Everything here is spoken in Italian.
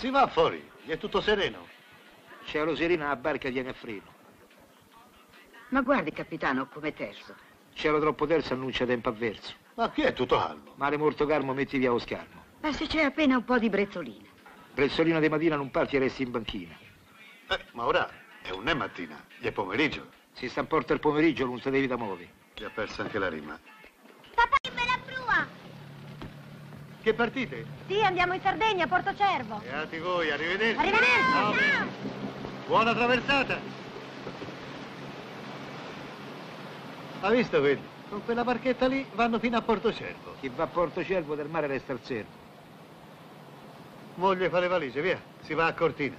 Si va fuori, è tutto sereno. Cielo sereno, la barca tiene a freno. Ma guardi, capitano, come terzo. Cielo troppo terzo annuncia tempo avverso. Ma qui è tutto calmo. Mare molto calmo, metti via lo scarmo. Ma se c'è appena un po' di brezzolina. Brezzolina di mattina non parti e resti in banchina. Eh, ma ora è un è mattina, è pomeriggio. Si sta in porta il pomeriggio, non si devi da muovi. Ti ha perso anche la rima. Che partite? Sì, andiamo in Sardegna, a Porto Cervo. Beati voi, arrivederci. Arrivederci, Ciao. ciao. Buona traversata. Ha visto quelli? Con quella barchetta lì vanno fino a Porto Cervo. Chi va a Porto Cervo del mare resta al servo. Moglie fa le valigie, via. Si va a Cortina.